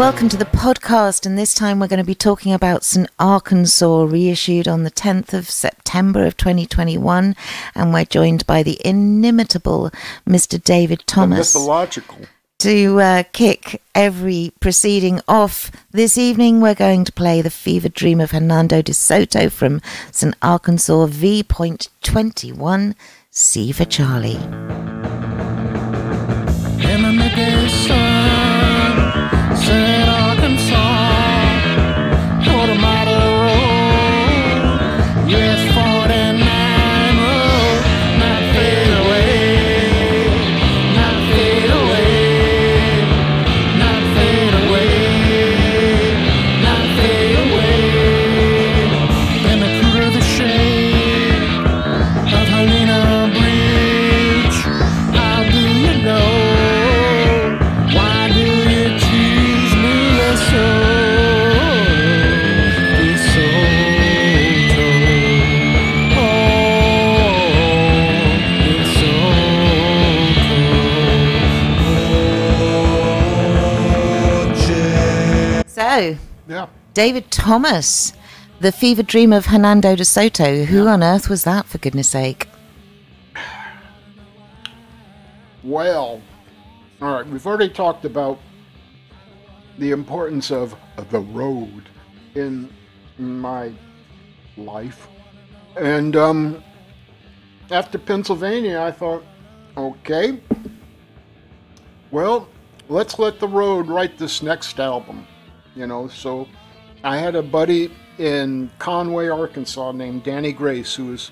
welcome to the podcast. And this time we're going to be talking about St. Arkansas, reissued on the 10th of September of 2021. And we're joined by the inimitable Mr. David Thomas. mythological. To uh, kick every proceeding off this evening, we're going to play The Fever Dream of Hernando de Soto from St. Arkansas V.21, C for Charlie. So, Yeah. David Thomas, The Fever Dream of Hernando de Soto. Who on earth was that, for goodness sake? Well, all right. We've already talked about the importance of the road in my life, and um, after Pennsylvania, I thought, okay, well, let's let the road write this next album. You know, so I had a buddy in Conway, Arkansas, named Danny Grace, who was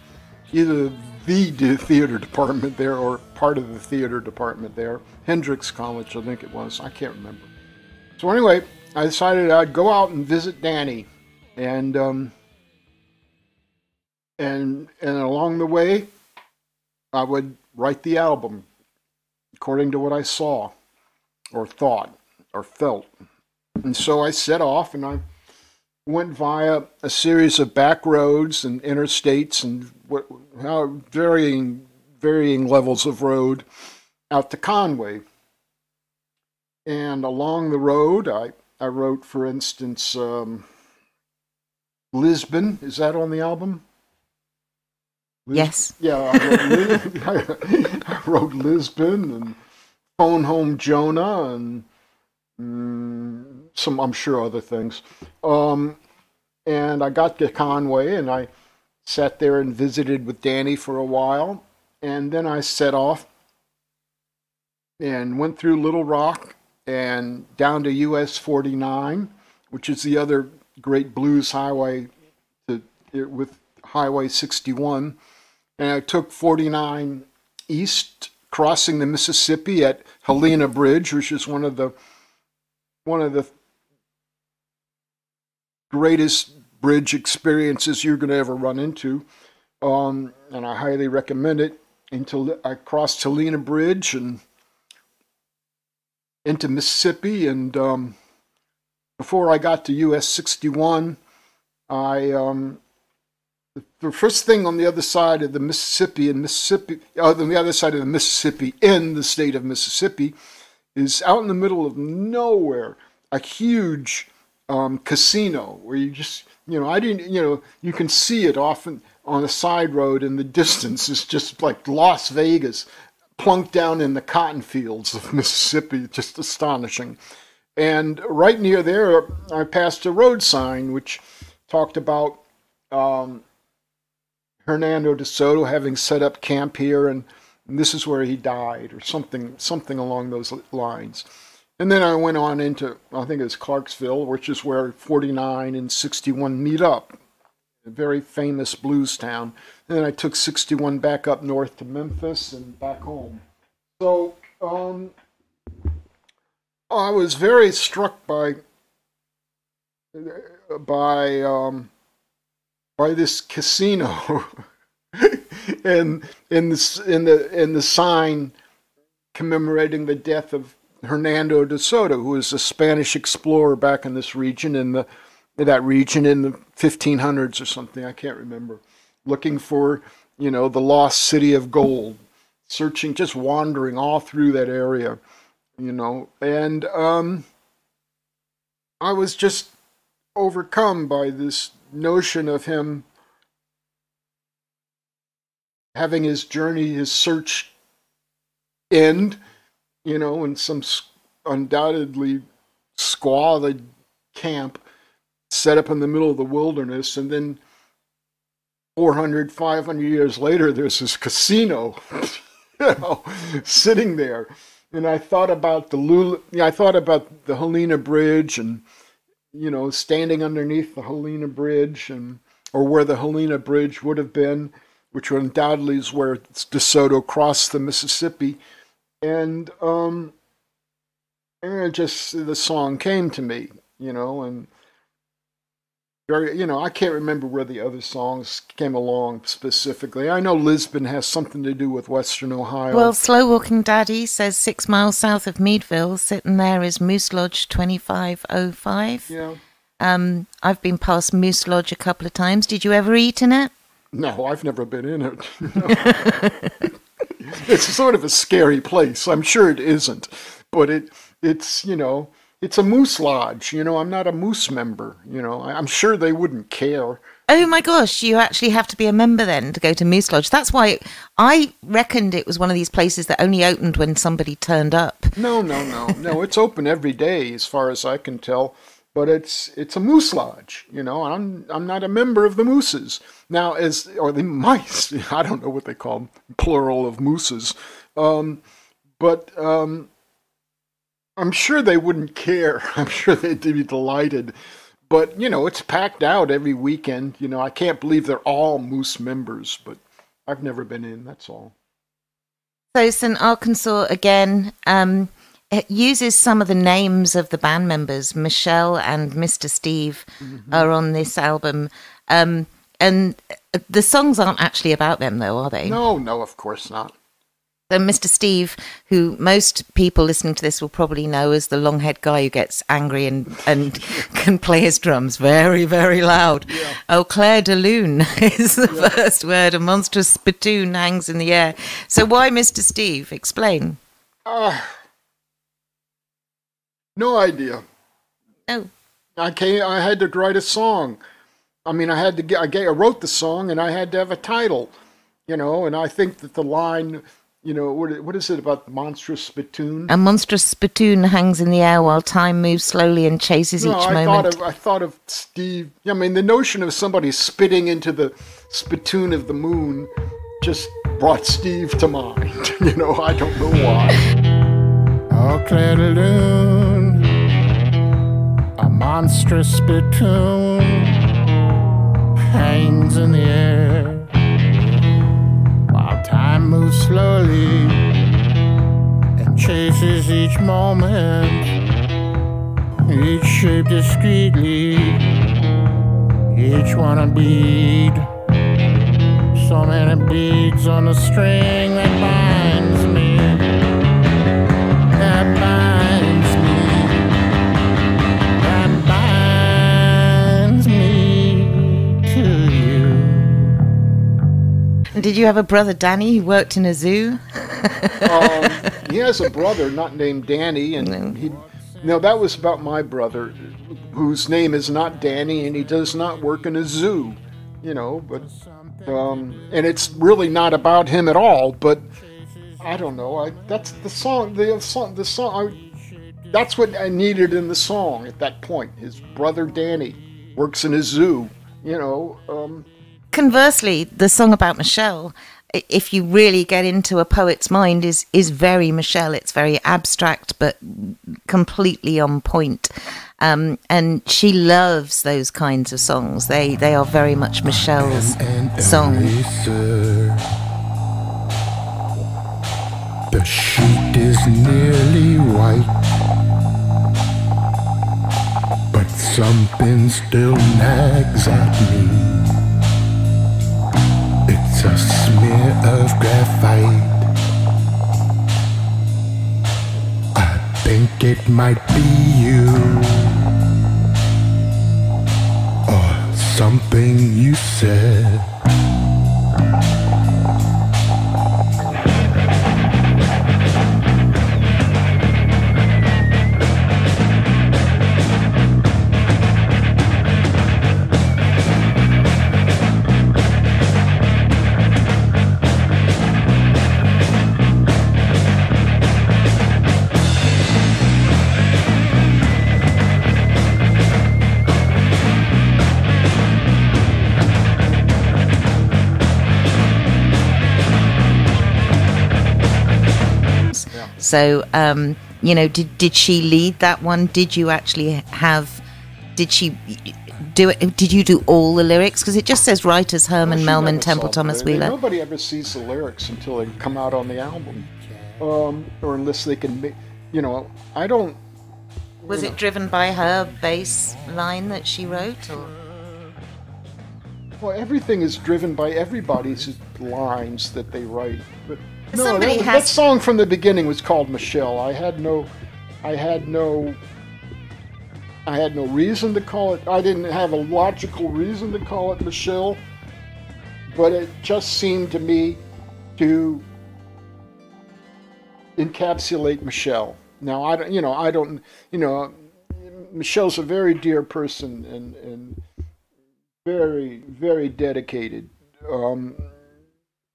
either the theater department there or part of the theater department there. Hendrix College, I think it was. I can't remember. So anyway, I decided I'd go out and visit Danny, and um, and and along the way, I would write the album according to what I saw, or thought, or felt. And so I set off, and I went via a series of back roads and interstates and what, how varying varying levels of road out to Conway. And along the road, I I wrote, for instance, um, Lisbon. Is that on the album? Lis- Yes. Yeah, I wrote, I wrote Lisbon and Phone Home Jonah and mm, some, I'm sure, other things. Um, and I got to Conway and I sat there and visited with Danny for a while. And then I set off and went through Little Rock and down to US 49, which is the other great blues highway to, with Highway 61. And I took 49 east, crossing the Mississippi at Helena Bridge, which is one of the one of the greatest bridge experiences you're going to ever run into. Um, and I highly recommend it. Until I crossed Helena Bridge and into Mississippi, and um, before I got to US 61, I um, the first thing on the other side of the Mississippi in Mississippi, uh, on the other side of the Mississippi in the state of Mississippi, is out in the middle of nowhere, a huge um, casino where you just, you know, I didn't, you know, you can see it often on a side road in the distance. It's just like Las Vegas, plunked down in the cotton fields of Mississippi, just astonishing. And right near there, I passed a road sign which talked about um, Hernando de Soto having set up camp here, and, and this is where he died, or something, something along those lines. And then I went on into, I think it was Clarksville, which is where 49 and 61 meet up, a very famous blues town. And then I took 61 back up north to Memphis and back home. So um, I was very struck by by um, by this casino and in this in the in the sign commemorating the death of Hernando de Soto, who was a Spanish explorer back in this region in the that region in the 1500s or something. I can't remember. Looking for you know the lost city of gold, searching, just wandering all through that area, you know, and um, I was just overcome by this notion of him having his journey, his search end, you know, in some undoubtedly squalid camp set up in the middle of the wilderness. And then 400, 500 years later, there's this casino, you know, sitting there. And I thought about the Lula, I thought about the Helena Bridge and, you know, standing underneath the Helena Bridge and, or where the Helena Bridge would have been, which undoubtedly is where DeSoto crossed the Mississippi. And, um, and it just, the song came to me, you know, and, very, you know, I can't remember where the other songs came along specifically. I know Lisbon has something to do with Western Ohio. Well, Slow Walking Daddy says six miles south of Meadville, sitting there is Moose Lodge 2505. yeah. Um, I've been past Moose Lodge a couple of times. Did you ever eat in it? No, I've never been in it. it's sort of a scary place. I'm sure it isn't, but it it's you know it's a moose lodge. You know, I'm not a moose member. You know, I'm sure they wouldn't care. Oh my gosh, you actually have to be a member then to go to Moose Lodge. That's why I reckoned it was one of these places that only opened when somebody turned up. No, no, no, no. It's open every day, as far as I can tell. But it's it's a moose lodge. You know, I'm I'm not a member of the mooses now. As or the mice. I don't know what they call them, plural of mooses. Um, but um, I'm sure they wouldn't care. I'm sure they'd be delighted. But you know, it's packed out every weekend. You know, I can't believe they're all moose members. But I've never been in. That's all. So it's in Arkansas again um, it uses some of the names of the band members. Michelle and Mr. Steve are on this album. Um, and uh, the songs aren't actually about them, though, are they? No, no, of course not. So Mr. Steve, who most people listening to this will probably know as the long-haired guy who gets angry and, and can play his drums very, very loud. Oh, Claire de Lune is the first word. A monstrous spittoon hangs in the air. So why Mr. Steve? Explain. No idea. Oh, I came. I had to write a song. I mean, I had to get. I, ga- I wrote the song, and I had to have a title. You know, and I think that the line, you know, what, what is it about the monstrous spittoon? a monstrous spittoon hangs in the air while time moves slowly and chases no, each I moment. thought of. I thought of Steve. I mean, the notion of somebody spitting into the spittoon of the moon just brought Steve to mind. You know, I don't know why. Oh, Claire de Lune, a monstrous spittoon hangs in the air while time moves slowly and chases each moment, each shape discreetly, each one a bead. So many beads on the string that binds Did you have a brother Danny who worked in a zoo? um, he has a brother not named Danny, and he. No, that was about my brother, whose name is not Danny, and he does not work in a zoo. You know, but um, and it's really not about him at all. But I don't know. I that's the song. The song. The song. I, that's what I needed in the song at that point. His brother Danny works in a zoo. You know. Um, Conversely, the song about Michelle, if you really get into a poet's mind, is is very Michelle. It's very abstract, but completely on point. Um, and she loves those kinds of songs. They they are very much Michelle's song. The sheet is nearly white, but something still nags at me. It's a smear of graphite. I think it might be you. Or something you said. So, um, you know, did did she lead that one? Did you actually have? Did she do it? Did you do all the lyrics? Because it just says writers Herman Well, Mehlman, Temple Thomas. Wheeler. Nobody ever sees the lyrics until they come out on the album, um, or unless they can, ma- you know. I don't. Was it driven by her bass line that she wrote? Or? Well, everything is driven by everybody's lines that they write. But no, Somebody that, has- that song from the beginning was called Michelle. I had no, I had no, I had no reason to call it. I didn't have a logical reason to call it Michelle, but it just seemed to me to encapsulate Michelle. Now I don't, you know, I don't, you know, Michelle's a very dear person and and very very dedicated um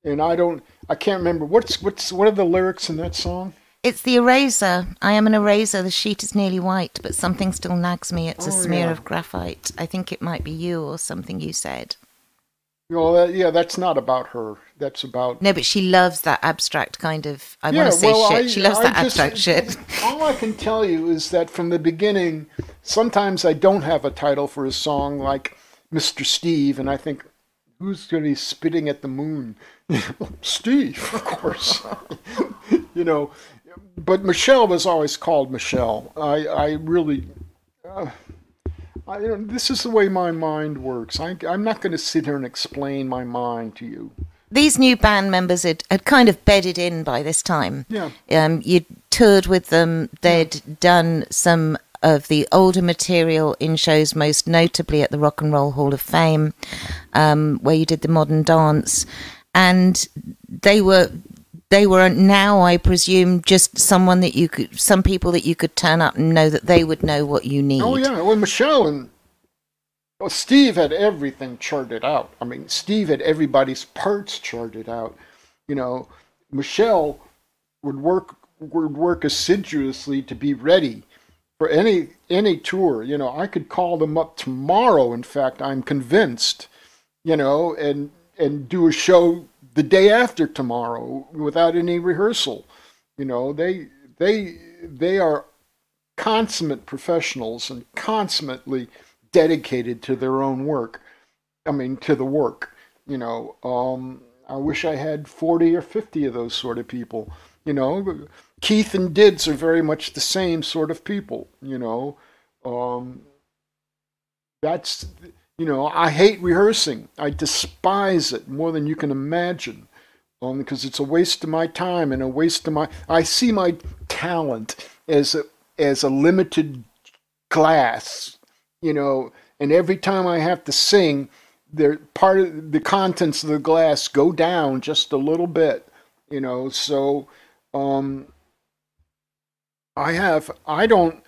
and i don't i can't remember what's what's what are the lyrics in that song It's the eraser. I am an eraser. The sheet is nearly white, but something still nags me. It's a Oh, smear yeah. of graphite. I think it might be you or something you said. know that, yeah that's not about her that's about No, but she loves that abstract kind of. I yeah, want to say well, shit. I- she loves I that just- abstract shit. all i can tell you is that from the beginning sometimes i don't have a title for a song like mr steve and i think who's going to be spitting at the moon steve of course you know but michelle was always called michelle i i really uh, I, you know, this is the way my mind works. I, I'm not going to sit here and explain my mind to you. These new band members had, had kind of bedded in by this time. Yeah. Um, you'd toured with them. They'd done some of the older material in shows, most notably at the Rock and Roll Hall of Fame, um, where you did the modern dance, and they were they were now, I presume, just someone that you could, some people that you could turn up and know that they would know what you need. Oh yeah, well Michelle and well, Steve had everything charted out. I mean, Steve had everybody's parts charted out. You know, Michelle would work would work assiduously to be ready for any any tour. You know, I could call them up tomorrow. In fact, I'm convinced. You know, and and do a show the day after tomorrow without any rehearsal. You know, they they they are consummate professionals and consummately dedicated to their own work. I mean, to the work. You know, um, I wish I had 40 or 50 of those sort of people. You know, Keith and Dids are very much the same sort of people. You know, um, that's, you know, I hate rehearsing. I despise it more than you can imagine. Um, because it's a waste of my time and a waste of my. I see my talent as a as a limited glass, you know, and every time I have to sing, there part of the contents of the glass go down just a little bit, you know. So, um, I have I don't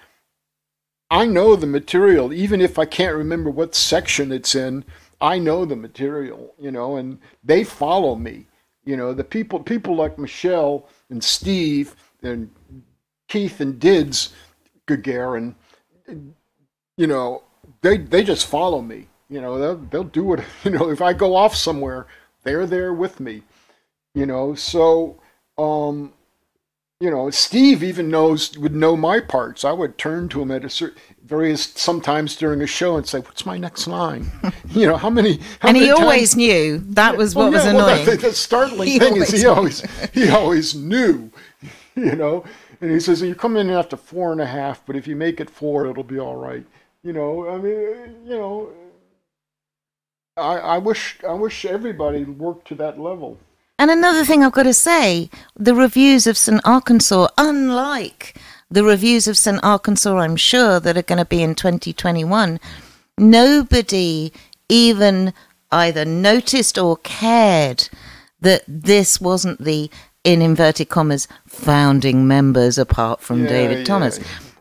I know the material even if I can't remember what section it's in. I know the material, you know, and they follow me. You know, the people people like Michelle and Steve and Keith and Dids Gagarin, you know, they they just follow me. You know, they'll they'll do it. You know, if I go off somewhere, they're there with me. You know, so um, you know, Steve even knows would know my parts. I would turn to him at a certain various sometimes during a show and say, "What's my next line?" you know, how many? How and he many times- always knew that was what was yeah, well, annoying. the, the startling He thing is he always always he always knew, you know. And he says, "You come in after four and a half, but if you make it four, it'll be all right." You know, I mean, you know, I I wish I wish everybody worked to that level. And another thing I've got to say, the reviews of St. Arkansas, unlike the reviews of St. Arkansas, I'm sure, that are going to be in 2021, nobody even either noticed or cared that this wasn't the, in inverted commas, founding members apart from Yeah, David yeah. Thomas.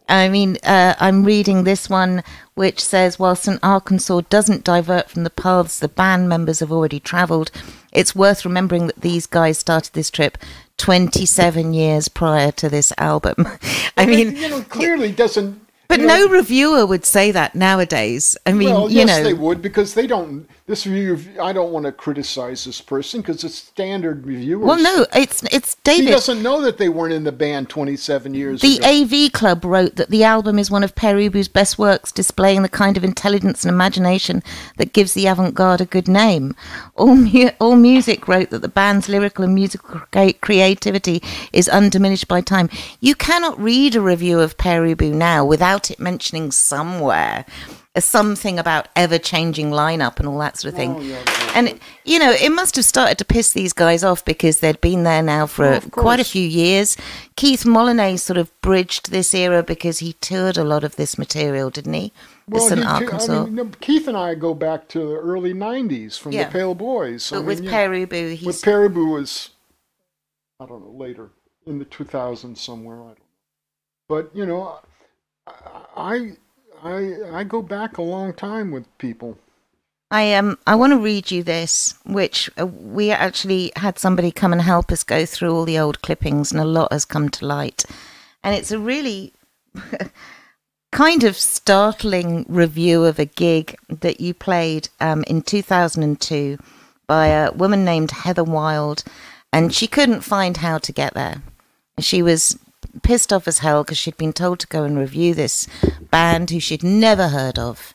I mean, uh, I'm reading this one which says while St. Arkansas doesn't divert from the paths the band members have already travelled, it's worth remembering that these guys started this trip 27 years prior to this album. I mean, you know, clearly doesn't. but you know, no reviewer would say that nowadays. I mean, well, you yes, know, they would because they don't this review. I don't want to criticize this person because it's standard reviewers. Well, no, it's it's he David. doesn't know that they weren't in the band 27 years The ago. AV Club wrote that the album is one of Pere Ubu's best works, displaying the kind of intelligence and imagination that gives the avant-garde a good name. All, mu- All Music wrote that the band's lyrical and musical crea- creativity is undiminished by time. You cannot read a review of Pere Ubu now without it mentioning somewhere something about ever-changing lineup and all that sort of thing. Oh, yeah, yeah. And you know, it must have started to piss these guys off because they'd been there now for Oh, a, quite a few years. Keith Moliné sort of bridged this era because he toured a lot of this material, didn't he? In he- Arkansas. I mean, Keith and I go back to the early 90s from Yeah. the Pale Boys. I but mean, with Ubu, he's With Pere Ubu was, I don't know, later in the 2000s somewhere. I don't know. But you know, I I I go back a long time with people. I um I want to read you this, which uh, we actually had somebody come and help us go through all the old clippings, and a lot has come to light, and it's a really kind of startling review of a gig that you played um, in 2002 by a woman named Heather Wild, and she couldn't find how to get there. She was pissed off as hell because she'd been told to go and review this band who she'd never heard of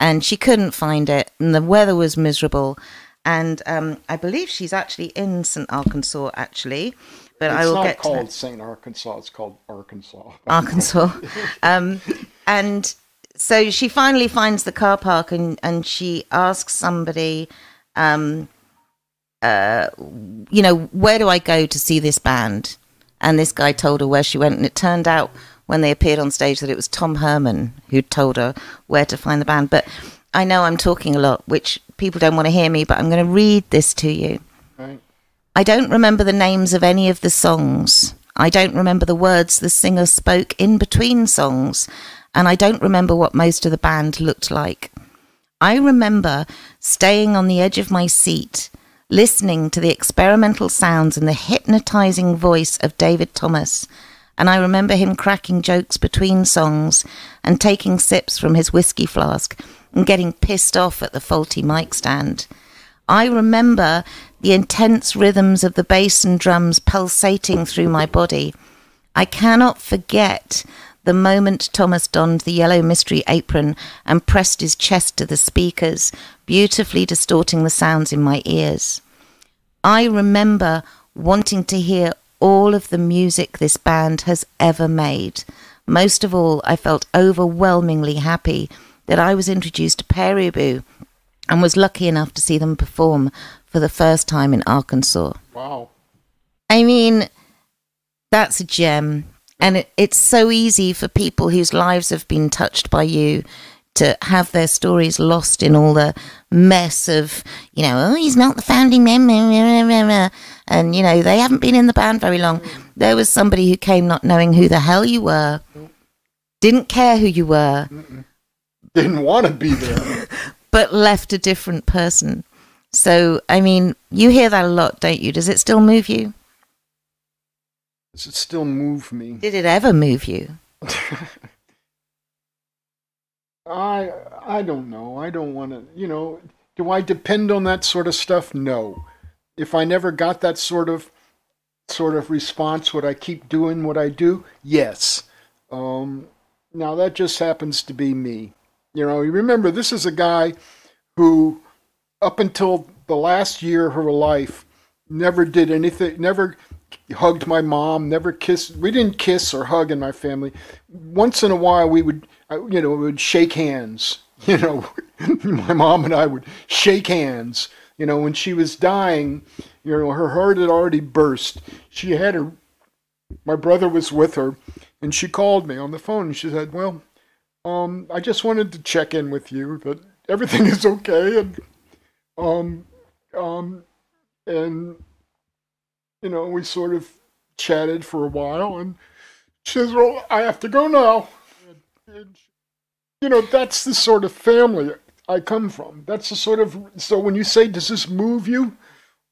and she couldn't find it, and the weather was miserable. And um, I believe she's actually in St. Arkansas, actually, but I It's will not get called. St. Arkansas. It's called Arkansas. Arkansas. um, and so she finally finds the car park, and and she asks somebody, um, uh, you know, where do I go to see this band? And this guy told her where she went, and it turned out when they appeared on stage that it was Tom Herman who told her where to find the band. But I know I'm talking a lot, which people don't want to hear me, but I'm going to read this to you. Right? I don't remember the names of any of the songs. I don't remember the words the singer spoke in between songs. And I don't remember what most of the band looked like. I remember staying on the edge of my seat, listening to the experimental sounds and the hypnotizing voice of David Thomas. And I remember him cracking jokes between songs and taking sips from his whiskey flask and getting pissed off at the faulty mic stand. I remember the intense rhythms of the bass and drums pulsating through my body. I cannot forget the moment Thomas donned the yellow mystery apron and pressed his chest to the speakers, beautifully distorting the sounds in my ears. I remember wanting to hear all of the music this band has ever made. Most of all, I felt overwhelmingly happy that I was introduced to Ubu and was lucky enough to see them perform for the first time in Arkansas. Wow. I mean, that's a gem. And it, it's so easy for people whose lives have been touched by you to have their stories lost in all the mess of, you know, oh, he's not the founding member. And, you know, they haven't been in the band very long. There was somebody who came not knowing who the hell you were, didn't care who you were, Didn't want to be there. but left a different person. So, I mean, you hear that a lot, don't you? Does it still move you? Does it still move me? Did it ever move you? I I don't know. I don't want to. You know, do I depend on that sort of stuff? No. If I never got that sort of sort of response, would I keep doing what I do? Yes. Um, now that just happens to be me. You know, you remember this is a guy who, up until the last year of her life, never did anything. Never hugged my mom. Never kissed. We didn't kiss or hug in my family. Once in a while, we would, you know, we would shake hands. You know, my mom and I would shake hands. You know, when she was dying, you know, her heart had already burst. She had her, my brother was with her, and she called me on the phone and she said, Well, um, I just wanted to check in with you that everything is okay and, um, um, and, you know, we sort of chatted for a while and she says, Well, I have to go now. And, you know, that's the sort of family I come from. That's the sort of so when you say, "Does this move you?"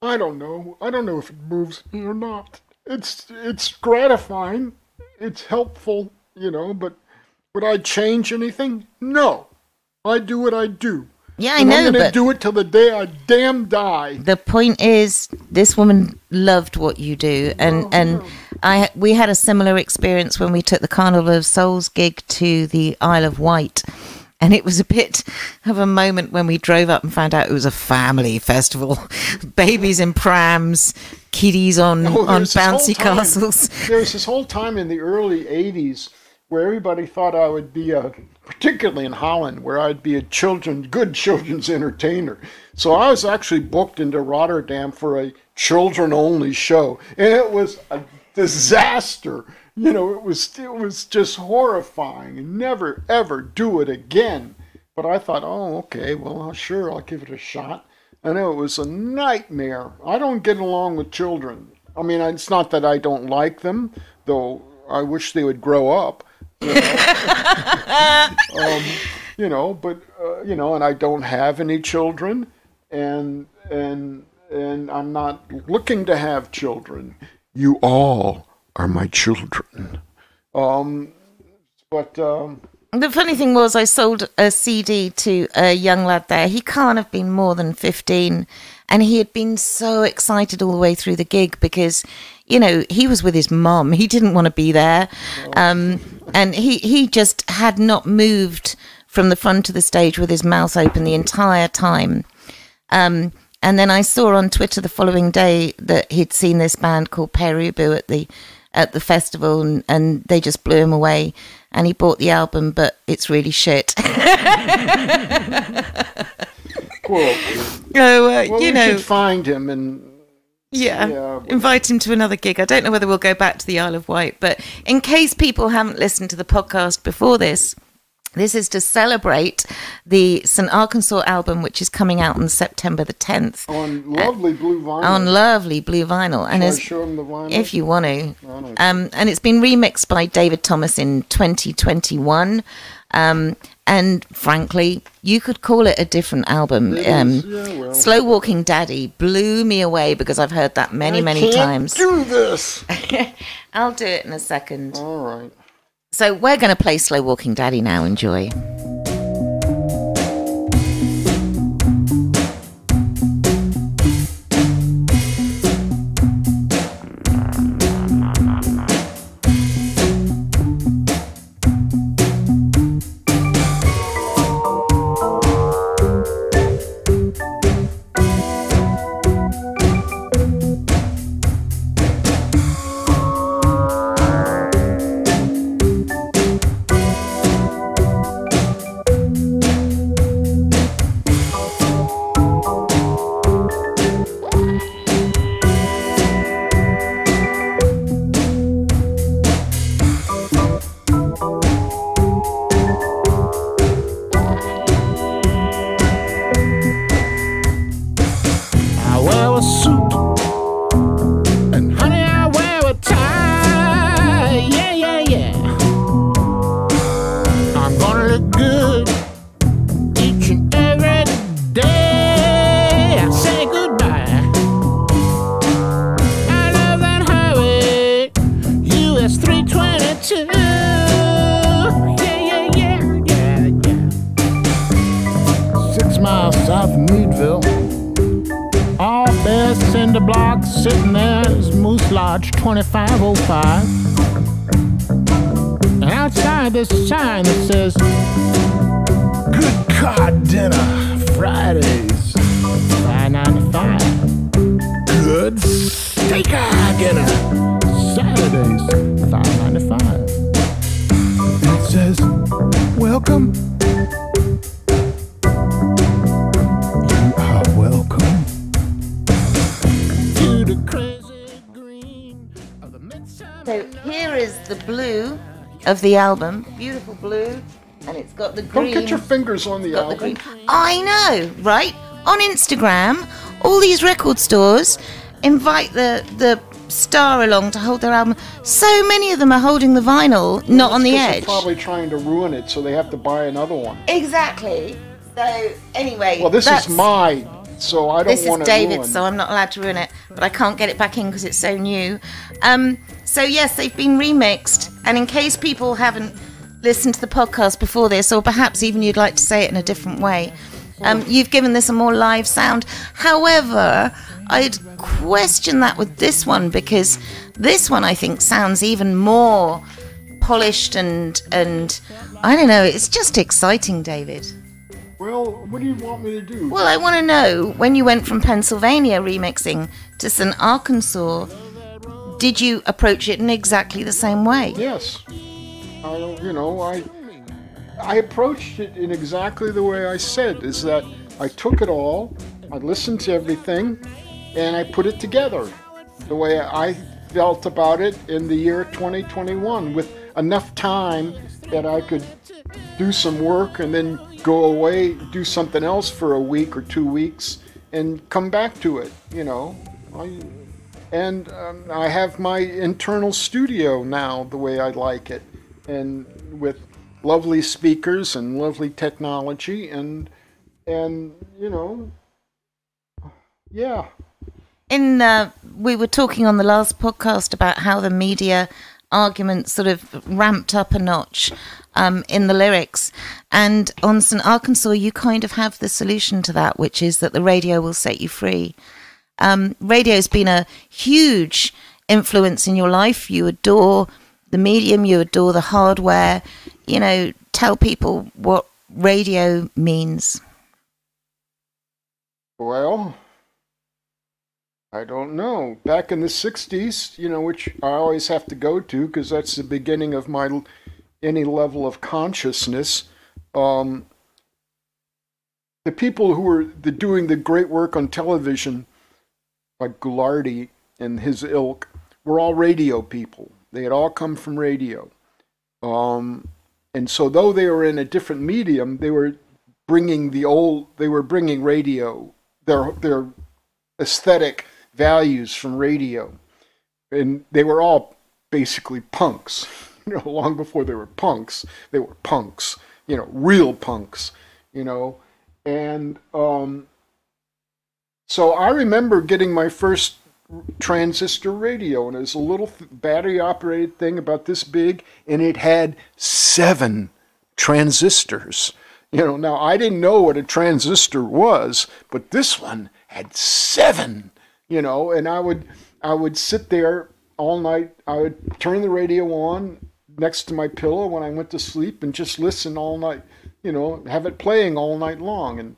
I don't know. I don't know if it moves me or not. It's it's gratifying. It's helpful, you know. But would I change anything? No. I do what I do. Yeah, I and know, I'm gonna but- do it till the day I damn die. the point is this woman loved what you do and oh, and i we had a similar experience when we took the carnival of souls gig to the isle of wight and it was a bit of a moment when we drove up and found out it was a family festival. Babies in prams kiddies on Oh, on there's bouncy castles. There was this whole time in the early '80s where everybody thought I would be a, particularly in Holland, where I'd be a children, good children's entertainer. So I was actually booked into Rotterdam for a children-only show, and it was a disaster. You know, it was it was just horrifying. And never ever do it again. But I thought, oh, okay, well, sure, I'll give it a shot. And it was a nightmare. I don't get along with children. I mean, it's not that I don't like them, though I wish they would grow up. You know, um, you know but uh, you know, and I don't have any children, and and and I'm not looking to have children. You all are my children. Um, but um, The funny thing was, I sold a CD to a young lad there. He can't have been more than 15. And he had been so excited all the way through the gig because, you know, he was with his mom. He didn't want to be there. Um, and he, he just had not moved from the front of the stage with his mouth open the entire time. Um, and then I saw on Twitter the following day that he'd seen this band called Pere Ubu at the at the festival, and, and they just blew him away. And he bought the album, but it's really shit. well, so uh, well you we know, should find him and yeah, yeah, invite him to another gig. I don't know whether we'll go back to the Isle of Wight, but in case people haven't listened to the podcast before this. This is to celebrate the St. Arkansas album, which is coming out on September the 10th on lovely blue vinyl. on lovely blue vinyl. And Shall I as, show him the vinyl? if you want to. Um, and it's been remixed by David Thomas in 2021. Um, and frankly, you could call it a different album. Um, yeah, well. Slow Walking Daddy blew me away because I've heard that many, I many times. Do this. I'll do it in a second. All right. So we're going to play Slow Walking Daddy now. Enjoy. Sitting there is Moose Lodge 2505. And outside there's a sign that says, Good cod dinner, Fridays, 595. Good steak eye dinner, Saturdays, 595. And it says, Welcome. Of the album. Beautiful blue. And it's got the Don't green. get your fingers on the got the I know, right? On Instagram, all these record stores invite the the star along to hold their album. So many of them are holding the vinyl, not on the edge. Probably trying to ruin it, so they have to buy another one. Exactly. So anyway, Well, this is mine, so I don't This is David, so I'm not allowed to ruin it, but I can't get it back in because it's so new. Um, so yes, they've been remixed, and in case people haven't listened to the podcast before this, or perhaps even you'd like to say it in a different way, Um, you've given this a more live sound. However, I'd question that with this one because this one I think sounds even more polished and and I don't know. It's just exciting, David. Well, what do you want me to do? Well, I want to know when you went from Pennsylvania remixing to St. Arkansas, did you approach it in exactly the same way? Yes. I you know, I I approached it in exactly the way I said is that I took it all, I listened to everything, and I put it together the way I felt about it in the year 2021 with enough time that I could do some work and then go away, do something else for a week or two weeks, and come back to it. You know, I, and um, I have my internal studio now the way I like it, and with lovely speakers and lovely technology, and and you know, yeah. In uh, we were talking on the last podcast about how the media argument sort of ramped up a notch um, in the lyrics. And on St. Arkansas, you kind of have the solution to that, which is that the radio will set you free. Um, radio's been a huge influence in your life. You adore the medium, you adore the hardware. You know, tell people what radio means. Well, I don't know. Back in the 60s, you know, which I always have to go to because that's the beginning of my any level of consciousness. Um, the people who were the, doing the great work on television, like Ghoulardi and his ilk, were all radio people. They had all come from radio. Um, and so, though they were in a different medium, they were bringing the old, they were bringing radio, their, their aesthetic values from radio. And they were all basically punks. You know, long before they were punks, they were punks, you know, real punks, you know. And um, so I remember getting my first transistor radio, and it was a little battery operated thing about this big, and it had seven transistors. You know, now I didn't know what a transistor was, but this one had seven you know, and I would I would sit there all night. I would turn the radio on next to my pillow when I went to sleep and just listen all night, you know, have it playing all night long. And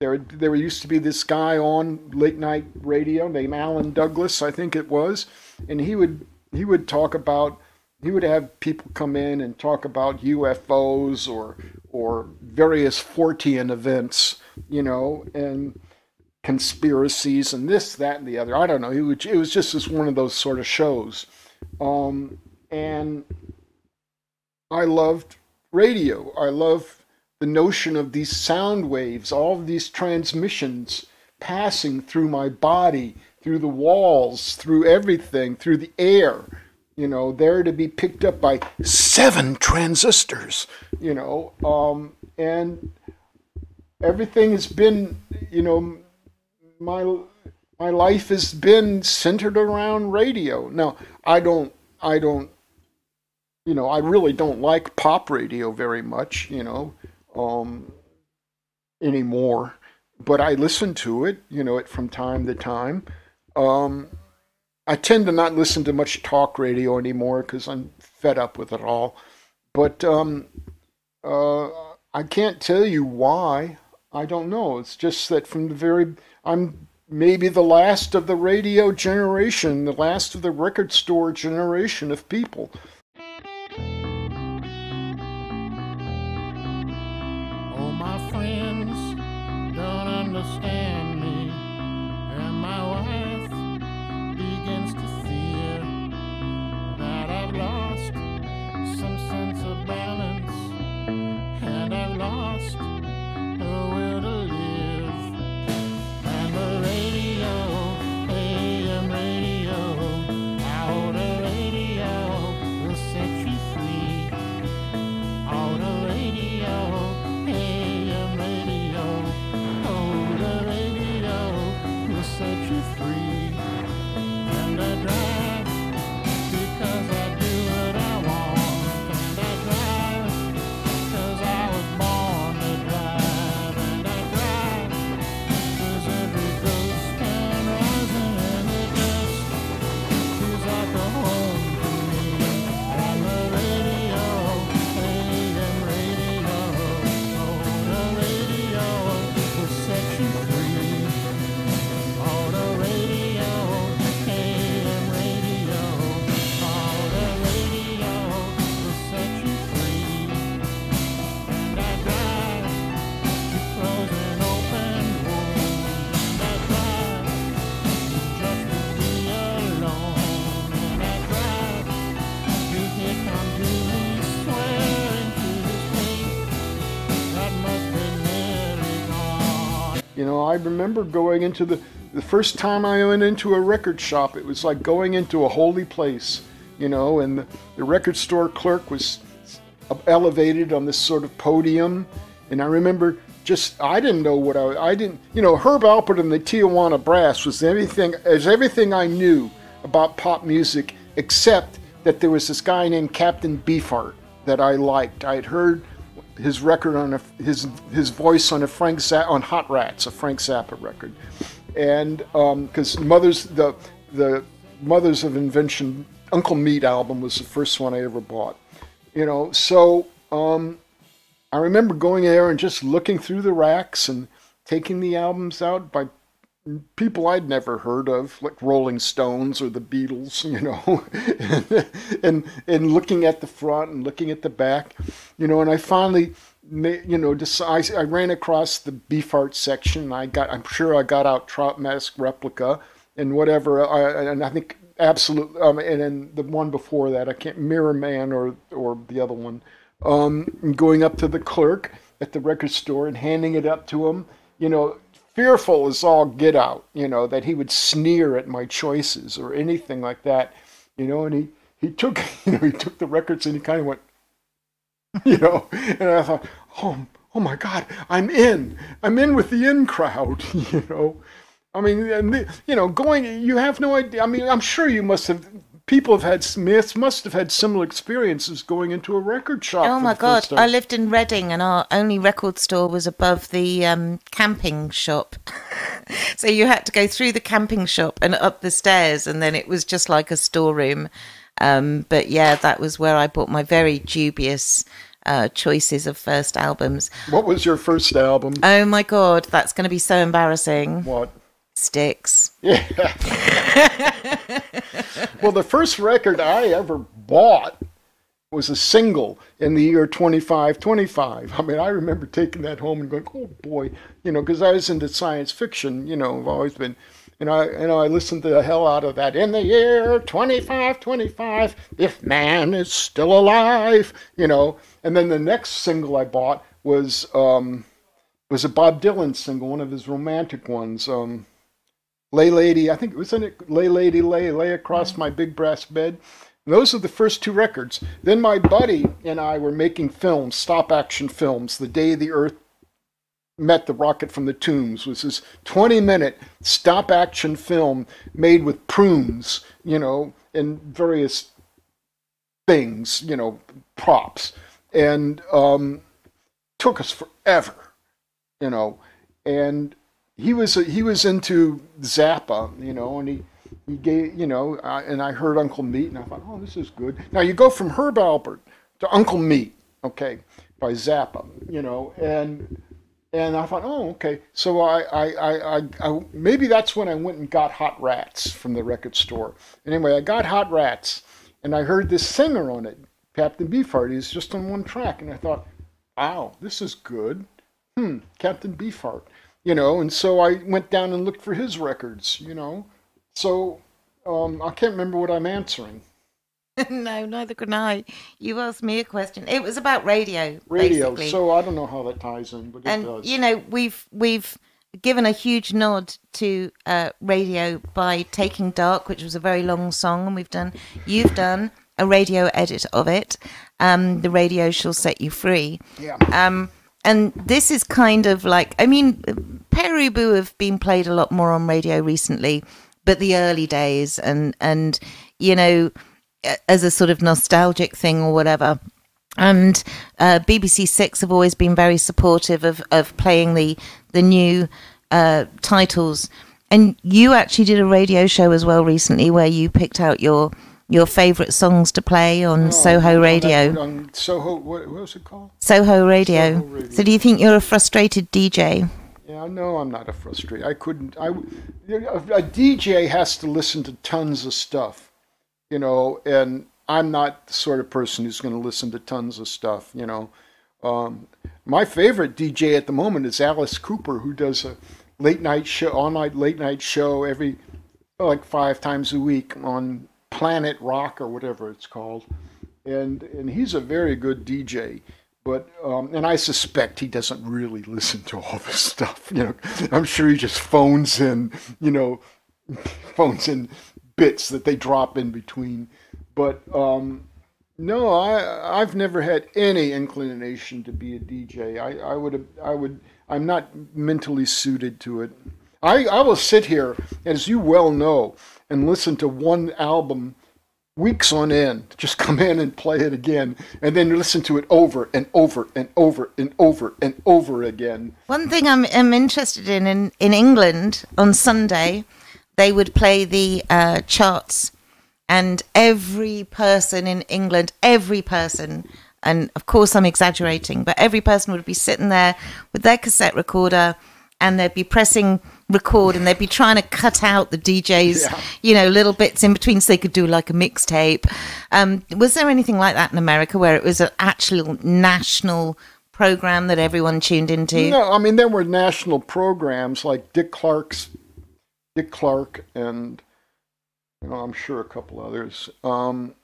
there there used to be this guy on late night radio named Alan Douglas, I think it was, and he would he would talk about he would have people come in and talk about UFOs or or various Fortean events, you know, and conspiracies and this, that, and the other. I don't know. It was, it was just one of those sort of shows. Um, and I loved radio. I love the notion of these sound waves, all of these transmissions passing through my body, through the walls, through everything, through the air. You know, there to be picked up by seven transistors. You know, um, and everything has been, you know, my my life has been centered around radio. Now, I don't I don't you know, I really don't like pop radio very much, you know, um anymore, but I listen to it, you know, it from time to time. Um I tend to not listen to much talk radio anymore cuz I'm fed up with it all. But um uh I can't tell you why. I don't know. It's just that from the very I'm maybe the last of the radio generation, the last of the record store generation of people. I remember going into the the first time I went into a record shop, it was like going into a holy place, you know, and the, the record store clerk was elevated on this sort of podium. And I remember just, I didn't know what I, I didn't, you know, Herb Alpert and the Tijuana Brass was everything, as everything I knew about pop music, except that there was this guy named Captain Beefheart that I liked. I had heard his record on a, his his voice on a Frank on Hot Rats, a Frank Zappa record, and because um, Mothers the the Mothers of Invention Uncle Meat album was the first one I ever bought, you know. So um, I remember going there and just looking through the racks and taking the albums out by people I'd never heard of, like Rolling Stones or the Beatles, you know, and, and, and looking at the front and looking at the back, you know, and I finally, you know, decide, I ran across the Beefheart section. I got, I'm sure I got out Trout Mask Replica and whatever, I, and I think absolute, um, and then the one before that, I can't Mirror Man or or the other one, um, going up to the clerk at the record store and handing it up to him, you know fearful as all get out, you know, that he would sneer at my choices or anything like that, you know, and he, he took, you know, he took the records and he kind of went, you know, and I thought, oh, oh my God, I'm in, I'm in with the in crowd, you know. I mean, and the, you know, going, you have no idea. I mean, I'm sure you must have people have had Smiths must have had similar experiences going into a record shop. Oh my god! I lived in Reading, and our only record store was above the um, camping shop. so you had to go through the camping shop and up the stairs, and then it was just like a storeroom. Um, but yeah, that was where I bought my very dubious uh, choices of first albums. What was your first album? Oh my god, that's going to be so embarrassing. What? Sticks. Yeah. well, the first record I ever bought was a single in the year 2525. I mean, I remember taking that home and going, oh boy, you know, because I was into science fiction, you know, I've always been. And I, you know, I listened to the hell out of that. In the year 2525, if man is still alive, you know. And then the next single I bought was um, was a Bob Dylan single, one of his romantic ones. Um, Lay Lady, I think, it wasn't it Lay Lady Lay, Lay Across My Big Brass Bed? And those are the first two records. Then my buddy and I were making films, stop action films, The Day the Earth Met the Rocket from the Tombs was this 20 minute stop action film made with prunes, you know, and various things, you know, props. And um, took us forever, you know. And he was he was into Zappa, you know, and he he gave you know, uh, and I heard Uncle Meat, and I thought, oh, this is good. Now you go from Herb Alpert to Uncle Meat, okay, by Zappa, you know, and and I thought, oh, okay. So I, I, I, I, I maybe that's when I went and got Hot Rats from the record store. Anyway, I got Hot Rats, and I heard this singer on it, Captain Beefheart. He's just on one track, and I thought, wow, this is good. Hmm, Captain Beefheart you know, and so I went down and looked for his records, you know. So um, I can't remember what I'm answering. no, neither can I. You asked me a question. It was about radio. Radio. Basically. So I don't know how that ties in, but and, it does. you know, we've we've given a huge nod to uh, radio by taking Dark, which was a very long song, and we've done. You've done a radio edit of it. Um, the radio shall set you free. Yeah. Um, and this is kind of like I mean, Pere Ubu have been played a lot more on radio recently, but the early days and and you know as a sort of nostalgic thing or whatever. And uh, BBC Six have always been very supportive of, of playing the the new uh, titles. And you actually did a radio show as well recently where you picked out your your favourite songs to play on oh, Soho Radio. On Soho, what, what was it called? Soho Radio. Soho Radio. So do you think you're a frustrated DJ? Yeah, no, I'm not a frustrated. I couldn't. I a DJ has to listen to tons of stuff, you know, and I'm not the sort of person who's going to listen to tons of stuff, you know. Um, my favorite DJ at the moment is Alice Cooper, who does a late night show, all night late night show every like five times a week on Planet Rock or whatever it's called, and and he's a very good DJ. But um, and I suspect he doesn't really listen to all this stuff. You know, I'm sure he just phones in, you know, phones in bits that they drop in between. But um, no, I I've never had any inclination to be a DJ. I I would I would I'm not mentally suited to it. I I will sit here, as you well know, and listen to one album weeks on end. Just come in and play it again, and then listen to it over and over and over and over and over again. One thing I'm, I'm interested in, in in England on Sunday, they would play the uh, charts, and every person in England, every person, and of course I'm exaggerating, but every person would be sitting there with their cassette recorder, and they'd be pressing record and they'd be trying to cut out the DJs, Yeah. you know, little bits in between so they could do like a mixtape. Um, was there anything like that in America where it was an actual national program that everyone tuned into? No, I mean there were national programs like Dick Clark's, Dick Clark, and you know I'm sure a couple others. Um,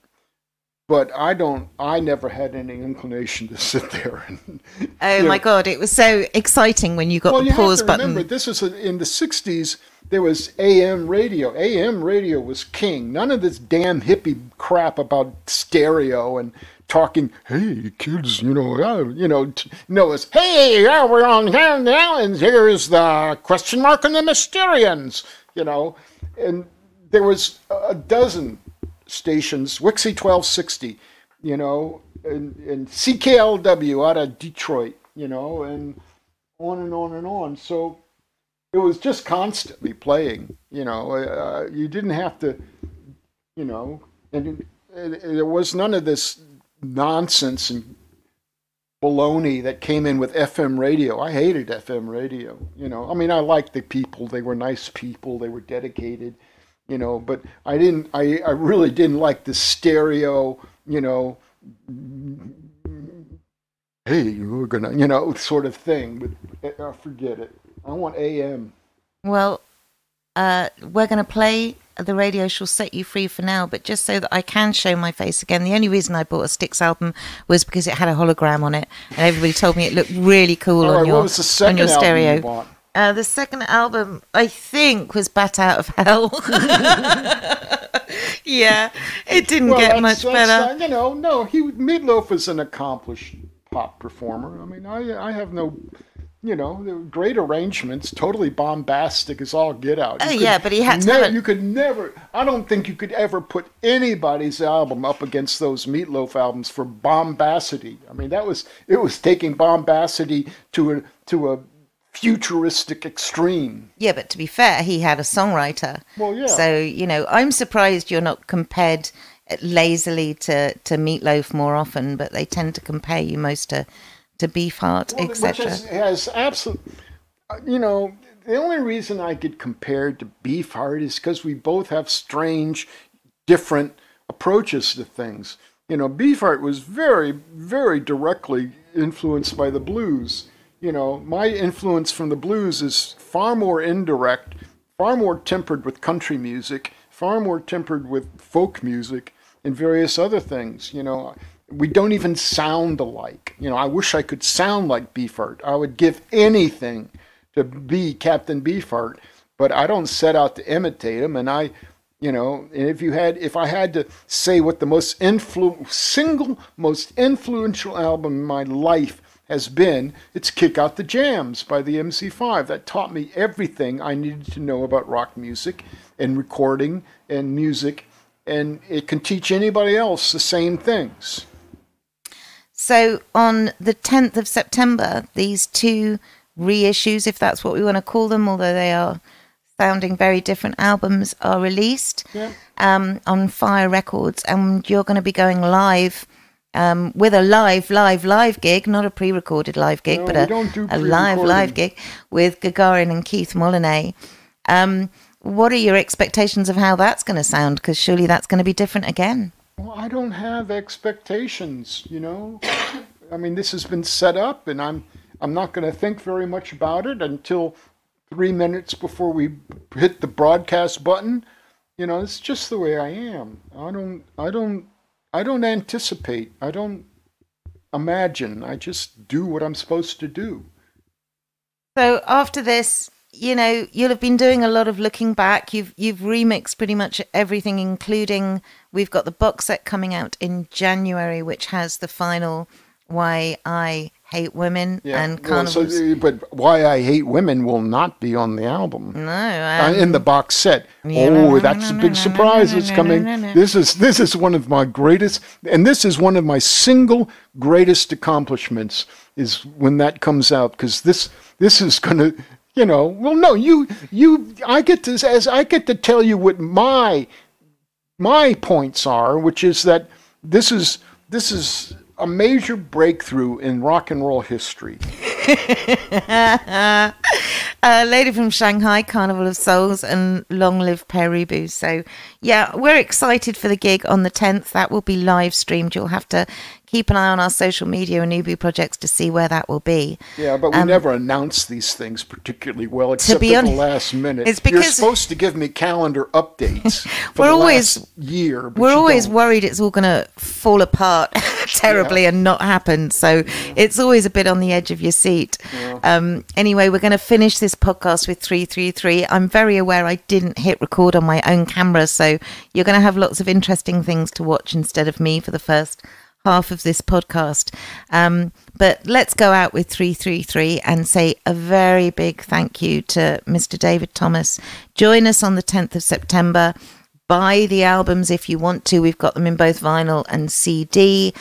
but I don't. I never had any inclination to sit there and. Oh my know, god, it was so exciting when you got Well, the you pause have to button. remember this is a, in the '60s. There was AM radio. AM radio was king. None of this damn hippie crap about stereo and talking. Hey kids, you know, uh, you know, t- no, it's hey, yeah, we're on here now, and here's the question mark and the Mysterians. You know, and there was a dozen stations. WIXY 1260. You know, and, and CKLW out of Detroit. You know, and on and on and on. So it was just constantly playing. You know, uh, you didn't have to, you know, and there was none of this nonsense and baloney that came in with FM radio. I hated FM radio. You know, I mean, I liked the people; they were nice people, they were dedicated. You know, but I didn't. I I really didn't like the stereo. You know, hey, you're gonna, you know, sort of thing. But uh, forget it. I want AM. Well, uh, we're going to play the radio shall set you free for now, but just so that I can show my face again. The only reason I bought a Styx album was because it had a hologram on it, and everybody told me it looked really cool All on right, your what was the on your stereo. you? Uh, the second album, I think, was Bat Out of Hell. yeah, it didn't Well, get much better. not- you know, no, he Meatloaf is an accomplished pop performer. I mean, I I have no, you know, great arrangements, totally bombastic as all get out. Oh, You yeah, but he had to a- You could never. I don't think you could ever put anybody's album up against those Meatloaf albums for bombacity. I mean, that was it was taking bombacity to a to a futuristic extreme. Yeah, but to be fair, he had a songwriter. Well, yeah. So you know, I'm surprised you're not compared lazily to to Meatloaf more often, but they tend to compare you most to to Beefheart, Well, etc. has, has absolute. Uh, you know, the only reason I get compared to Beefheart is because we both have strange, different approaches to things. You know, Beefheart was very, very directly influenced by the blues. You know, my influence from the blues is far more indirect, far more tempered with country music, far more tempered with folk music, and various other things. You know, we don't even sound alike. You know, I wish I could sound like Beefheart. I would give anything to be Captain Beefheart, but I don't set out to imitate him. And I, you know, and if you had, if I had to say what the most influ, single most influential album in my life has been, it's Kick Out the Jams by the MC5. That taught me everything I needed to know about rock music and recording and music, and it can teach anybody else the same things. So on the 10th of September, these two reissues, if that's what we want to call them, although they are sounding very different albums, are released Yeah. um, on Fire Records, and you're going to be going live. Um, with a live, live, live gig, not a pre-recorded live gig, No, but a, don't a live, live gig with Gagarin and Keith Moliné. Um, what are your expectations of how that's going to sound? Because surely that's going to be different again. Well, I don't have expectations, you know. I mean, this has been set up, and I'm I'm not going to think very much about it until three minutes before we hit the broadcast button. You know, it's just the way I am. I don't I don't I don't anticipate. I don't imagine. I just do what I'm supposed to do. So after this, you know, you'll have been doing a lot of looking back. You've you've remixed pretty much everything, including we've got the box set coming out in January, which has the final "Why I Hate Women" and well, so, but why I hate women will not be on the album. no, Uh, um, in the box set. Yeah, oh, no, that's no, a big surprise that's coming. This is this is one of my greatest, and this is one of my single greatest accomplishments is when that comes out because this this is going to, you know, well, no, you you I get to as I get to tell you what my my points are, which is that this is this is a major breakthrough in rock and roll history. a lady from Shanghai, Carnival of Souls, and Long Live Pere Ubu. So, yeah, we're excited for the gig on the 10th. That will be live streamed. You'll have to keep an eye on our social media and Ubu Projex to see where that will be. Yeah, but we never announce these things particularly well, except Um, be at the honest, last minute. it's because You're supposed to give me calendar updates. For We're the always- year. but We're always don't. worried it's all going to fall apart terribly and not happen. So it's always a bit on the edge of your seat. Um, anyway, we're going to finish this podcast with 333. I'm very aware I didn't hit record on my own camera. So you're going to have lots of interesting things to watch instead of me for the first half of this podcast. Um, but let's go out with 333 and say a very big thank you to Mr. David Thomas. Join us on the 10th of September. Buy the albums if you want to. We've got them in both vinyl and CD.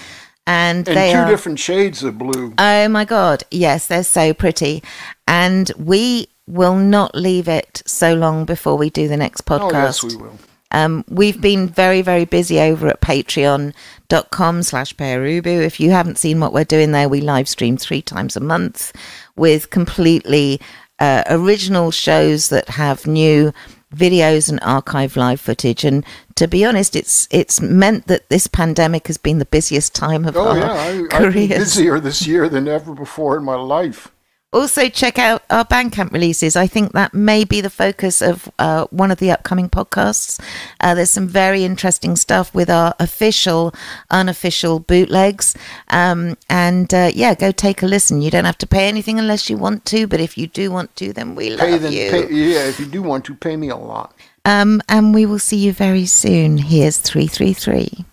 And, And they two are. different shades of blue. Oh my God. Yes, they're so pretty. And we will not leave it so long before we do the next podcast. oh, yes, we will. Um, we've been very, very busy over at patreon.com slash Perubu. If you haven't seen what we're doing there, we live stream three times a month with completely uh, original shows that have new videos and archive live footage. And to be honest, it's it's meant that this pandemic has been the busiest time of Oh, our yeah. I, I've been careers. busier this year than ever before in my life. Also, check out our Bandcamp releases. I think that may be the focus of uh, one of the upcoming podcasts. Uh, there's some very interesting stuff with our official, unofficial bootlegs. Um, and uh, yeah, go take a listen. You don't have to pay anything unless you want to, but if you do want to, then we Pay love them, you. pay, yeah, if you do want to, pay me a lot. Um, and we will see you very soon. Here's 333.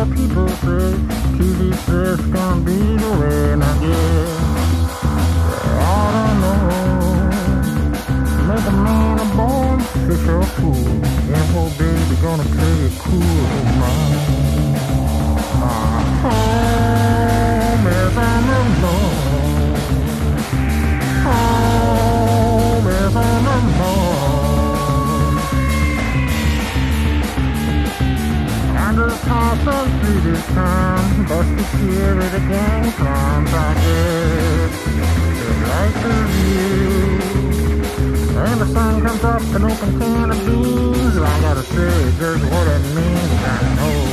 What people say. TV says it's gonna be the way, and I guess I don't know. Make a man a born fish or fool. And oh baby, gonna play it cool, man. My on through this town, but security gang clowns, I guess. They like the view. And the sun comes up, an open can of beans. I gotta say just what it means, I know.